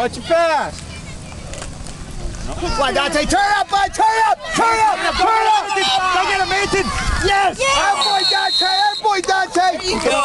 Watch your pass. Why, Dante, turn up, bud, turn up, turn up, turn up. Go get him, Manson. Yes. Yes. Boy Dante, that boy Dante. Go,